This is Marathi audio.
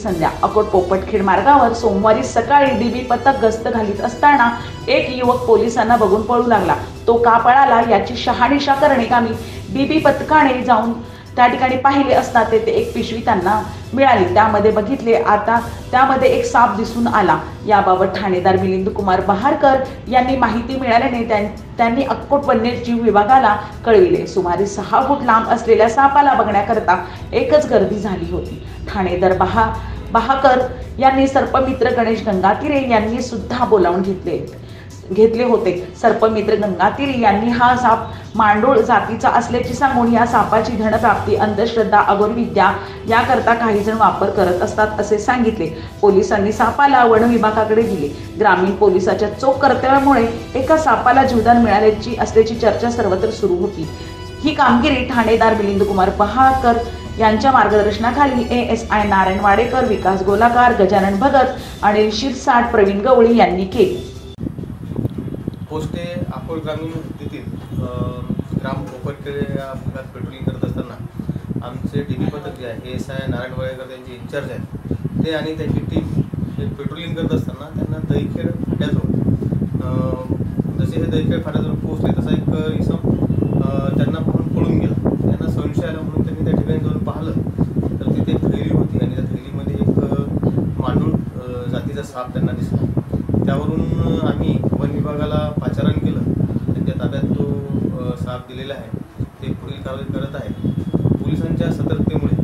संध्या. अकोट पोपटखेड मार्गावर सोमवारी सकाळी डीबी पथक गस्त घालीत असताना एक युवक पोलिसांना बघून पळू लागला. तो का पळाला याची शहानिशा करणे कामी डीबी पथकाने जाऊन त्या ठिकाणी पाहिले असता तेथे एक पिशवी त्यांना मिळाली. त्यामध्ये बघितले आता त्यामध्ये एक साप दिसून आला. याबाबत ठाणेदार मिलिंद कुमार बहारकर यांनी माहिती मिळाल्याने त्यां- त्यांनी अक्कोट वन्यजीव विभागाला कळविले. सुमारे सहा फूट लांब असलेल्या सापाला बघण्याकरता एकच गर्दी झाली होती. ठाणेदार बहा बहाकर यांनी सर्पमित्र गणेश गंगातिरे यांनी सुद्धा बोलावून घेतले. घेतले होते. सर्पमित्र गंगातील यांनी हा साप मांडोळ जातीचा असल्याची सांगून या सापाची धनप्राप्ती अंधश्रद्धा अगोरविद्या याकरता काही जण वापर करत असतात असे सांगितले. पोलिसांनी सापाला वन विभागाकडे दिले. ग्रामीण पोलिसाच्या चोख कर्तव्यामुळे एका सापाला जीवदान मिळाल्याची असल्याची चर्चा सर्वत्र सुरू होती. ही कामगिरी ठाणेदार मिलिंद कुमार बहाकर यांच्या मार्गदर्शनाखाली A S I Narayan Wadekar Vikas Golakar Gajanan Bhagat आणि शिरसाट प्रवीण गवळी यांनी केली. पोस्टे अकोल ग्रामीण हद्दीतील ग्राम कोपरखेडे या भागात पेट्रोलिंग करत असताना आमचे डी बी पथक जे आहे एस आय नारायण वळेकर त्यांचे इन्चार्ज आहेत ते आणि त्यांची टीम हे पेट्रोलिंग करत असताना त्यांना दहीखेड फाट्याजवळ जसे हे दहीखेड फाट्याजवळ पोहोचले तसा एक इसम त्यांना पाहून पळून गेला. त्यांना संशय आला म्हणून त्यांनी त्या ठिकाणी जाऊन पाहिलं. तर तिथे थैली होती आणि त्या थैलीमध्ये एक मांडूळ जातीचा साप त्यांना दिसला. त्यावरून आम्ही वन विभागाला दिलेला आहे ते पुढील कारवाई करत आहे. पोलिसांच्या सतर्कतेमुळे.